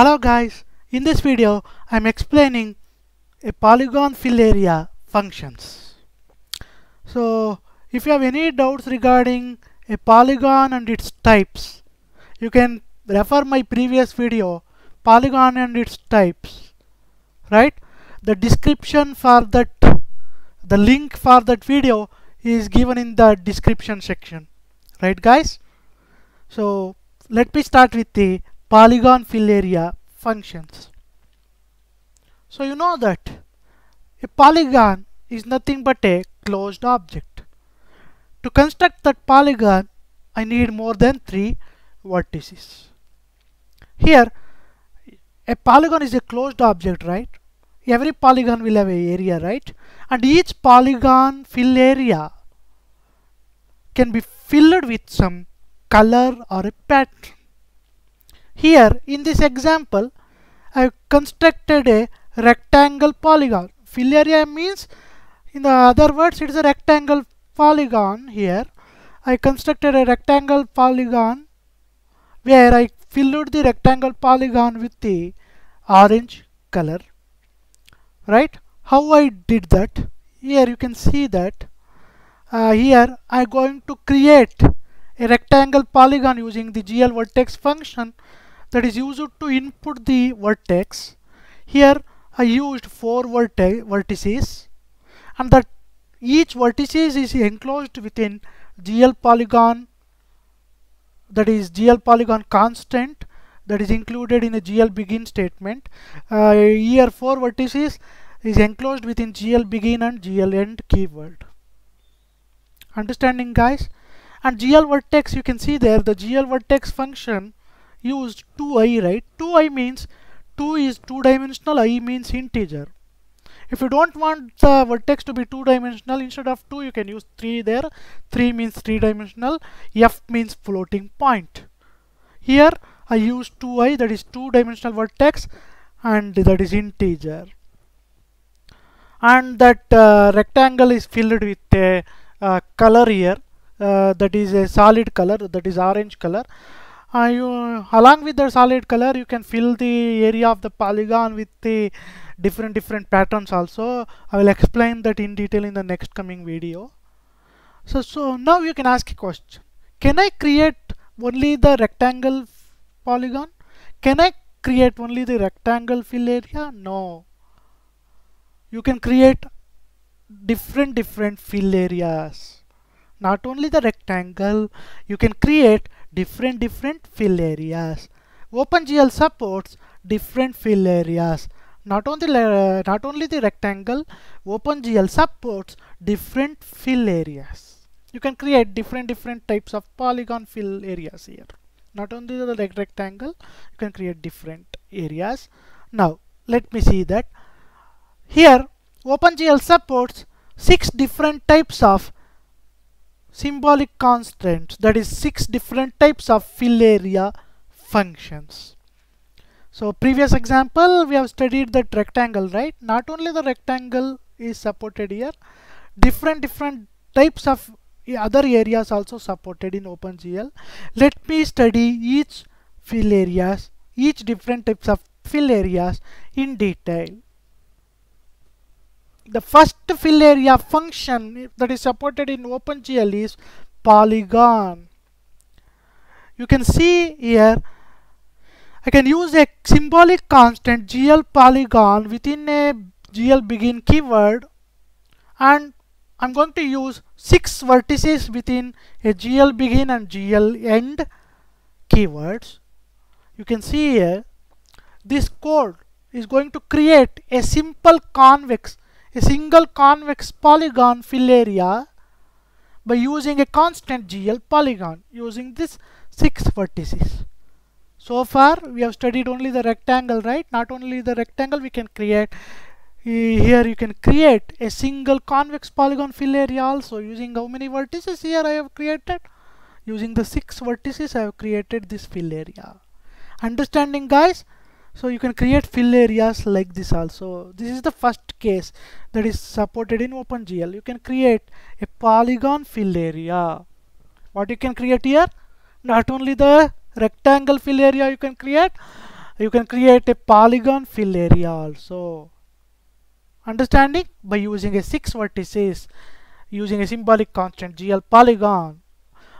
Hello guys, in this video I'm explaining a polygon fill area functions. So if you have any doubts regarding a polygon and its types, you can refer my previous video polygon and its types, right? The description for that, the link for that video is given in the description section, right guys? So let me start with the polygon fill area functions. So you know that a polygon is nothing but a closed object. To construct that polygon, I need more than three vertices. Here, a polygon is a closed object, right? Every polygon will have a area, right? And each polygon fill area can be filled with some color or a pattern. Here in this example I constructed a rectangle polygon. Fill area means in the other words it is a rectangle polygon here. I constructed a rectangle polygon where I filled the rectangle polygon with the orange color. Right? How I did that? Here you can see that uh, here I am going to create a rectangle polygon using the GL vertex function that is used to input the vertex. Here I used four vertices and that each vertices is enclosed within GL polygon that is GL polygon constant that is included in the GL begin statement. Uh, here four vertices is enclosed within GL begin and GL end keyword. Understanding guys? And GL vertex you can see there the GL vertex function used 2i right? 2i means 2 is two dimensional i means integer. If you don't want the vertex to be two dimensional instead of 2 you can use 3 there. 3 means three dimensional f means floating point. Here I use 2i that is two dimensional vertex and that is integer. And that uh, rectangle is filled with a uh, color here. Uh, that is a solid color that is orange color along with the solid color you can fill the area of the polygon with the different different patterns also. I will explain that in detail in the next coming video. So so now you can ask a question. Can I create only the rectangle polygon? Can I create only the rectangle fill area? No. You can create different different fill areas. Not only the rectangle you can create different different fill areas. OpenGL supports different fill areas. Not only uh, not only the rectangle OpenGL supports different fill areas. You can create different different types of polygon fill areas here. Not only the rectangle you can create different areas. Now let me see that. Here OpenGL supports six different types of symbolic constants that is six different types of fill area functions. So previous example we have studied that rectangle right? Not only the rectangle is supported here different different types of other areas also supported in OpenGL. Let me study each fill areas each different types of fill areas in detail the first fill area function that is supported in OpenGL is polygon. You can see here I can use a symbolic constant GL polygon within a GL begin keyword and I'm going to use six vertices within a GL begin and GL end keywords. You can see here this code is going to create a simple convex a single convex polygon fill area by using a constant GL polygon using this six vertices. So far we have studied only the rectangle right? Not only the rectangle we can create here you can create a single convex polygon fill area also. Using how many vertices here I have created? Using the six vertices I have created this fill area understanding guys so you can create fill areas like this also. This is the first case that is supported in OpenGL. You can create a polygon fill area. What you can create here? Not only the rectangle fill area you can create you can create a polygon fill area also. Understanding? By using a six vertices using a symbolic constant gl polygon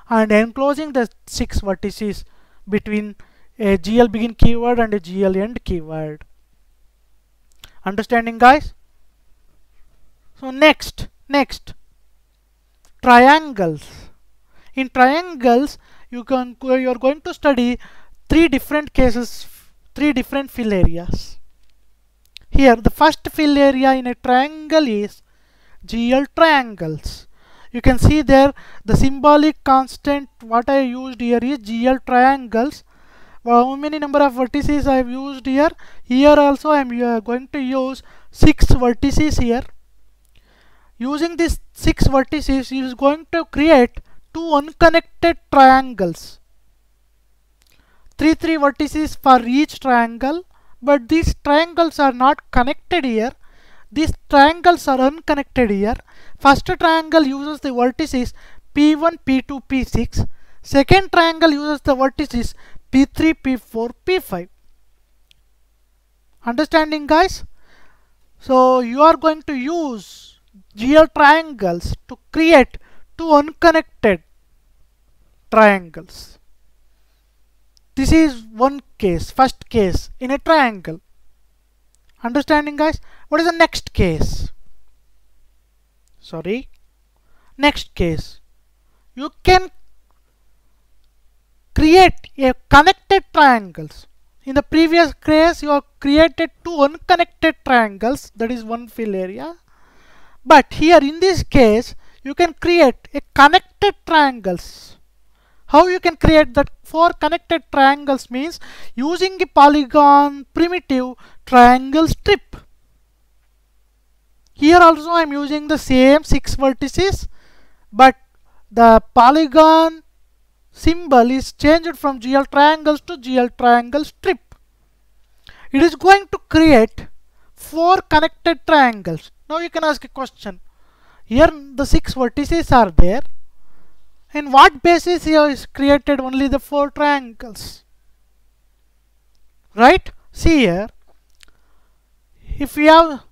and enclosing the six vertices between a gl begin keyword and a gl end keyword understanding guys so next next triangles in triangles you can you are going to study three different cases three different fill areas here the first fill area in a triangle is GL triangles. You can see there the symbolic constant what I used here is GL triangles. How many number of vertices I have used here? Here also I am uh, going to use 6 vertices here. Using these 6 vertices is going to create two unconnected triangles. 3 3 vertices for each triangle but these triangles are not connected here these triangles are unconnected here first triangle uses the vertices p1 p2 p6 second triangle uses the vertices p3 p4 p5 understanding guys so you are going to use GL triangles to create two unconnected triangles this is one case, first case in a triangle. Understanding guys? What is the next case? Sorry. Next case. You can create a connected triangles. In the previous case, you have created two unconnected triangles. That is one fill area. But here in this case, you can create a connected triangles. How you can create that four connected triangles means using a polygon primitive triangle strip. Here also I am using the same six vertices but the polygon symbol is changed from GL triangles to GL triangle strip. It is going to create four connected triangles. Now you can ask a question. Here the six vertices are there in what basis here is created only the four triangles? Right? See here. If we have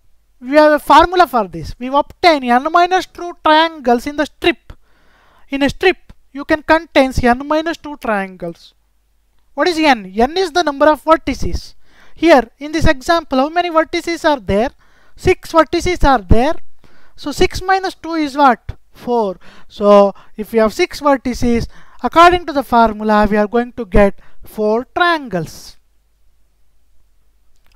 we have a formula for this. We obtain n minus 2 triangles in the strip. In a strip, you can contain n minus 2 triangles. What is n? n is the number of vertices. Here, in this example, how many vertices are there? 6 vertices are there. So 6 minus 2 is what? 4. So if you have 6 vertices, according to the formula, we are going to get 4 triangles.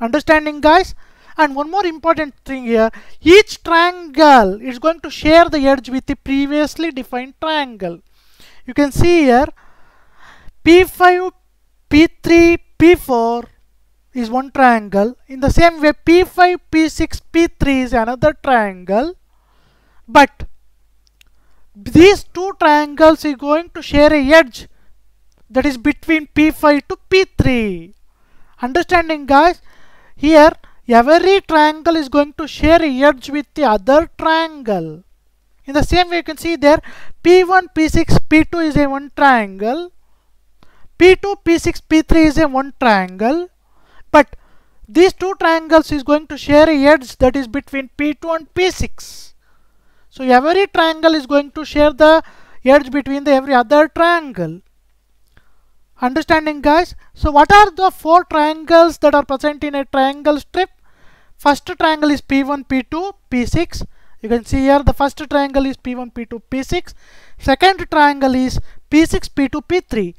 Understanding guys? And one more important thing here, each triangle is going to share the edge with the previously defined triangle. You can see here, P5, P3, P4 is one triangle. In the same way, P5, P6, P3 is another triangle. But these two triangles is going to share a edge that is between P5 to P3. Understanding guys? Here every triangle is going to share a edge with the other triangle. In the same way you can see there P1, P6, P2 is a one triangle. P2, P6, P3 is a one triangle. But these two triangles is going to share a edge that is between P2 and P6. So every triangle is going to share the edge between the every other triangle. Understanding guys? So what are the four triangles that are present in a triangle strip? First triangle is P1, P2, P6. You can see here the first triangle is P1, P2, P6. Second triangle is P6, P2, P3.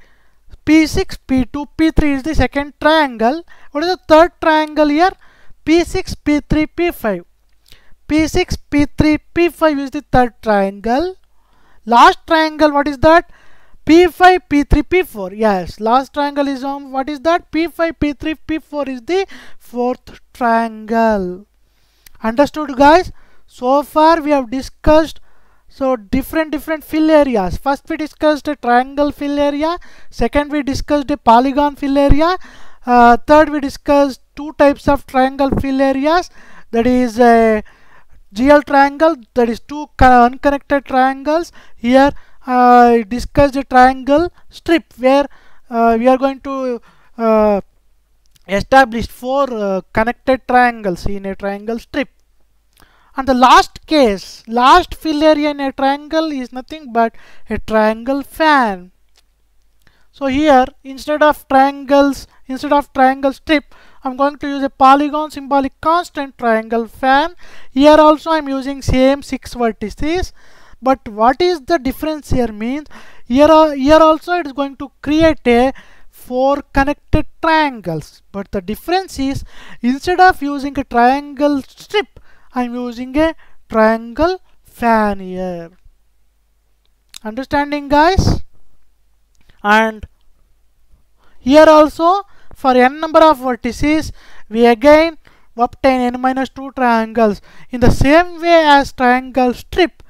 P6, P2, P3 is the second triangle. What is the third triangle here? P6, P3, P5. P6, P3, P5 is the third triangle. Last triangle, what is that? P5, P3, P4. Yes, last triangle is on what is that? P5, P3, P4 is the fourth triangle. Understood guys? So far we have discussed so different different fill areas. First we discussed a triangle fill area. Second we discussed a polygon fill area. Uh, third we discussed two types of triangle fill areas. That is a uh, GL triangle that is two unconnected triangles here I discussed a triangle strip where uh, we are going to uh, established four uh, connected triangles in a triangle strip and the last case last fill area in a triangle is nothing but a triangle fan. So here instead of triangles instead of triangle strip I'm going to use a polygon symbolic constant triangle fan. Here also I'm using same six vertices. But what is the difference here means here, uh, here also it is going to create a four connected triangles. But the difference is instead of using a triangle strip I'm using a triangle fan here understanding guys and here also for n number of vertices we again obtain n minus 2 triangles in the same way as triangle strip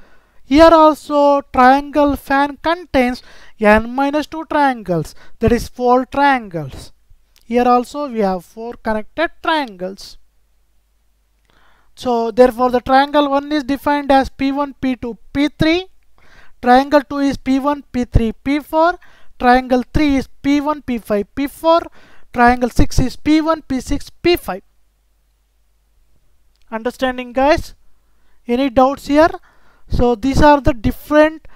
here also triangle fan contains n minus 2 triangles that is 4 triangles. Here also we have 4 connected triangles. So therefore the triangle 1 is defined as P1, P2, P3. Triangle 2 is P1, P3, P4. Triangle 3 is P1, P5, P4. Triangle 6 is P1, P6, P5. Understanding guys? Any doubts here? So these are the different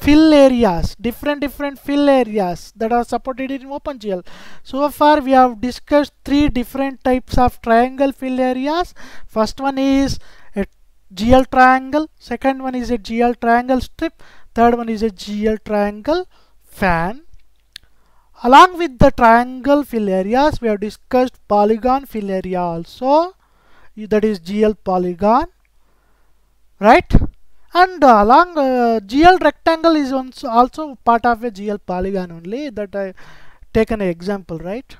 fill areas, different different fill areas that are supported in OpenGL. So far we have discussed three different types of triangle fill areas. First one is a GL triangle, second one is a GL triangle strip, third one is a GL triangle fan. Along with the triangle fill areas, we have discussed polygon fill area also, that is GL polygon, right? And along uh, GL rectangle is also part of a GL polygon only that I taken an example right?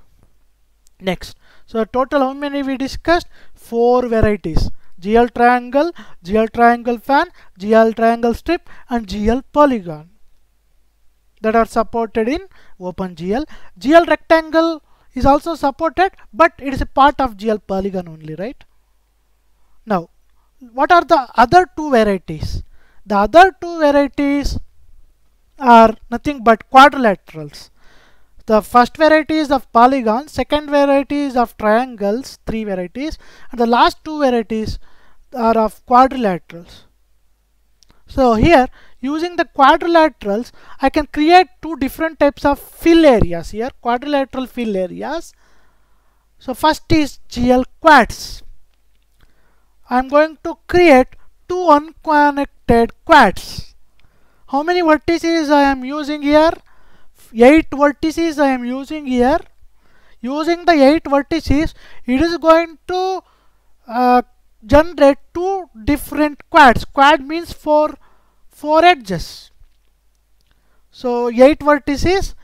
Next. So total how many we discussed? Four varieties. GL triangle GL triangle fan GL triangle strip and GL polygon that are supported in OpenGL GL rectangle is also supported but it is a part of GL polygon only right? Now what are the other two varieties? The other two varieties are nothing but quadrilaterals. The first variety is of polygons, second variety is of triangles, three varieties, and the last two varieties are of quadrilaterals. So here, using the quadrilaterals, I can create two different types of fill areas here, quadrilateral fill areas. So first is GL quads. I'm going to create two unconnected quads. How many vertices I am using here? 8 vertices I am using here. Using the 8 vertices, it is going to uh, generate two different quads. Quad means 4, four edges. So 8 vertices,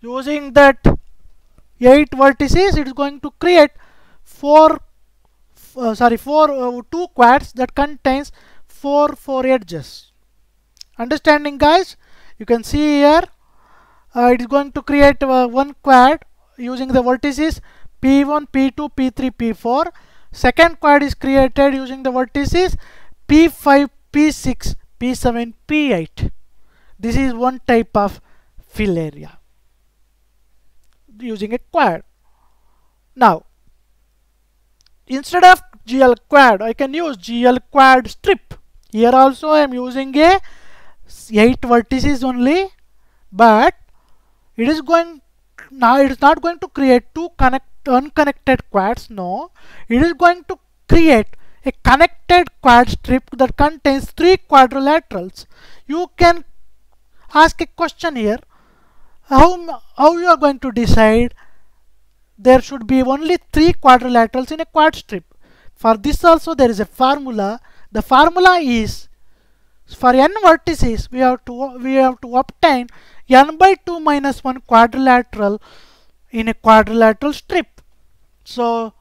using that 8 vertices, it is going to create 4 uh, sorry four uh, two quads that contains four four edges. Understanding guys? You can see here uh, it is going to create uh, one quad using the vertices p1 p2 p3 p4 second quad is created using the vertices p5 p6 p7 p8 this is one type of fill area using a quad. Now instead of GL quad I can use GL quad strip. Here also I am using a 8 vertices only but it is going now it is not going to create two connect unconnected quads no. It is going to create a connected quad strip that contains three quadrilaterals. You can ask a question here. How how you are going to decide there should be only three quadrilaterals in a quad strip. For this also there is a formula. The formula is for n vertices we have to we have to obtain n by 2 minus 1 quadrilateral in a quadrilateral strip. So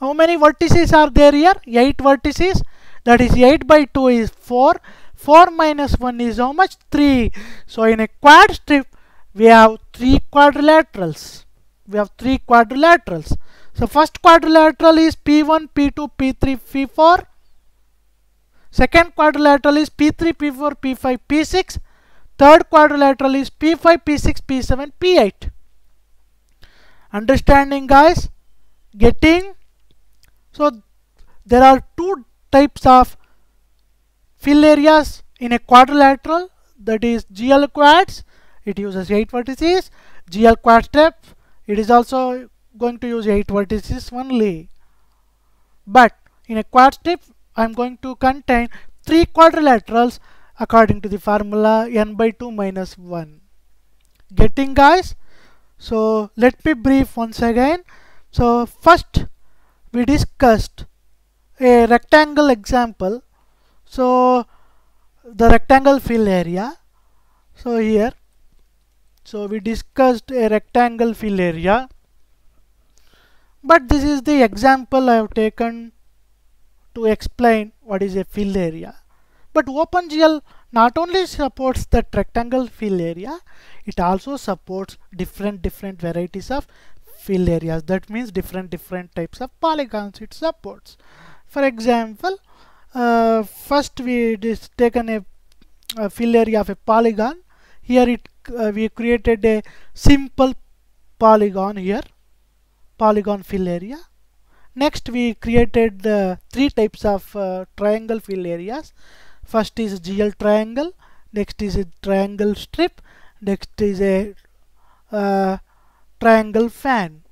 how many vertices are there here? 8 vertices. That is 8 by 2 is 4. 4 minus 1 is how much? 3. So in a quad strip we have 3 quadrilaterals we have three quadrilaterals. So first quadrilateral is P1, P2, P3, P4. Second quadrilateral is P3, P4, P5, P6. Third quadrilateral is P5, P6, P7, P8. understanding guys getting so there are two types of fill areas in a quadrilateral that is GL quads it uses 8 vertices GL quad strip it is also going to use 8 vertices only. But in a quad strip I'm going to contain 3 quadrilaterals according to the formula n by 2 minus 1 getting guys? So let me brief once again. So first we discussed a rectangle example. So the rectangle fill area. So here so we discussed a rectangle fill area but this is the example I have taken to explain what is a fill area. But OpenGL not only supports that rectangle fill area it also supports different different varieties of fill areas. That means different different types of polygons it supports. For example uh, first we just taken a, a, fill area of a polygon here it uh, we created a simple polygon here polygon fill area. Next we created uh, three types of uh, triangle fill areas. First is GL triangle next is a triangle strip next is a uh, triangle fan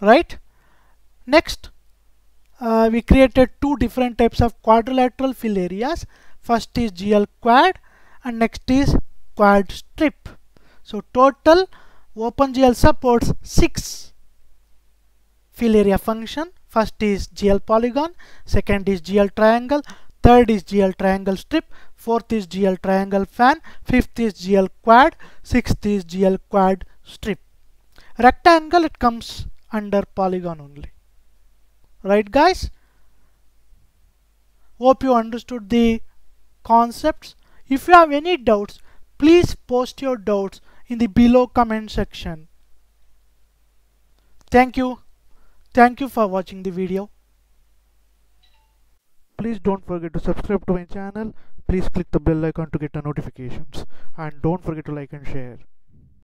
right? Next uh, we created two different types of quadrilateral fill areas. First is GL quad and next is quad strip. So total OpenGL supports six fill area function. First is GL polygon second is GL triangle third is GL triangle strip fourth is GL triangle fan fifth is GL quad sixth is GL quad strip. Rectangle it comes under polygon only. Right guys? Hope you understood the concepts. If you have any doubts please post your doubts in the below comment section. Thank you. Thank you for watching the video. Please don't forget to subscribe to my channel. Please click the bell icon to get the notifications. And don't forget to like and share